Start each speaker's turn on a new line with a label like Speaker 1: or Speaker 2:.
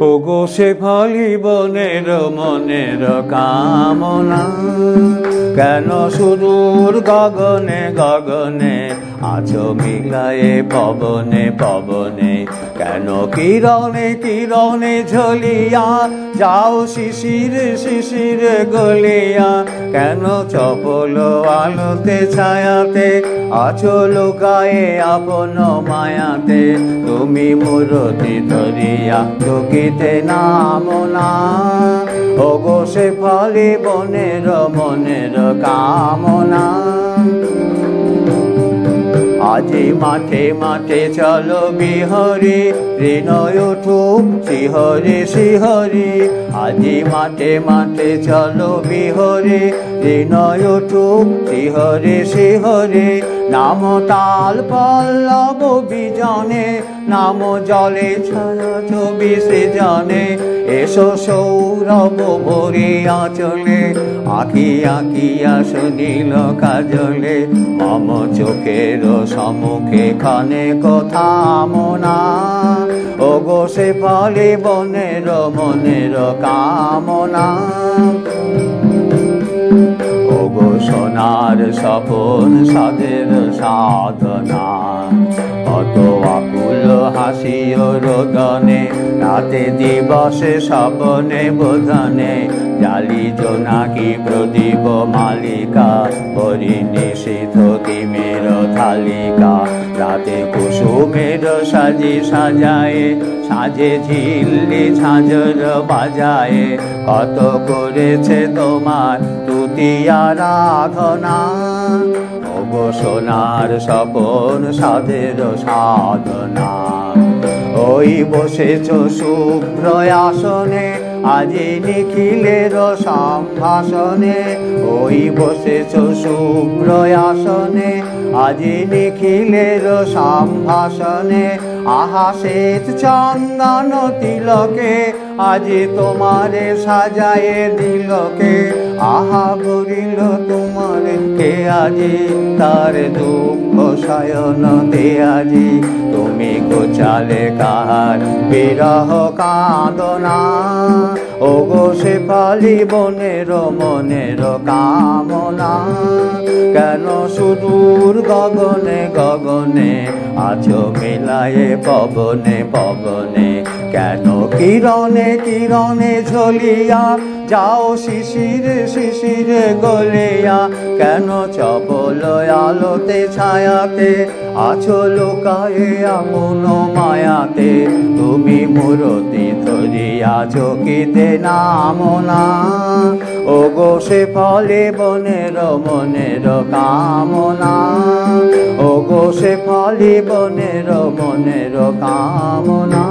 Speaker 1: ওগো সে ফলি বনের মনের কামনা কেন সুদূর গগনে গগনে আছো মিলায়ে পবনে পবনে, কেন কিরণে কিরণে ঝলিয়া, যাও শিশির শিশির গলিয়া, কেন চপল আলোতে ছায়াতে, আছো লুকায়ে আপন মায়াতে, তুমি মুরতি ধরিয়া চকিতে নাম না। ওগো সে ফলে বনের মনের কামনা। আজি মাঠে মাঠে চলো বিহরি হৃদয় উঠুক শিহরে শিহরে। আজি মাঠে মাঠে চলো বিহরে হৃদয় উঠুক শিহরে শিহরে। নাম তাল পল্লব বিজনে, নাম জলে ছায়া ছবি সে জানে এসো সৌরভ ভরে আচলে আঁকি আঁকিয়া শুনিল কাজলে। মম চোখের সমুখে খানে কথা মনা। ও গো সে ফলে বনের, মনের কামনা। ওগো সোনার স্বপন সাদের সাধনা। অত আকুল হাসিও রোদনে, রাতে দিবসে স্বপনে বোধনে জালি জোনাকি প্রদীপ মালিকা পরিনিষিদ্ধ কিমের থালিকা। রাতে কুসুমের সাজি সাজায়ে, সাজে ঝিল্লি ঝাঁঝর বাজায়ে, কত করেছে তোমার তুতি আরাধনা। ওগো সোনার স্বপন সাধের সাধনা। ওই বসেছ শুভ্র আসনে, আজি নিখিলের সম্ভাষণে। ওই বসেছ শুভ্র আসনে, আজি নিখিলের সম্ভাষণে। আহা শেষ চন্দন তিলকে, আজি তোমারে সাজায়ে দিলকে। আহা বলিল তোমার কে আজি, তার দুঃখ সায়ন দে আজি। তুমি গোচালে কাহার বিরহ কাঁদনা। ও গো পালি বনের, মনের কামনা। কেন সুদূর গগনে গগনে, আছো মিলায়ে পবনে পবনে? কেন কিরণে কিরণে ঝলিয়া, যাও শিশির শিশির গলিয়া? কেন চপল আলোতে ছায়াতে, আছো লোকায়ে আমন মায়াতে? তুমি মূরতি ধরিয়া চকিতে নামনা ও গো সে ফলে বনের, মনের কামনা। ও গো সে ফলে বনের, মনের কামনা।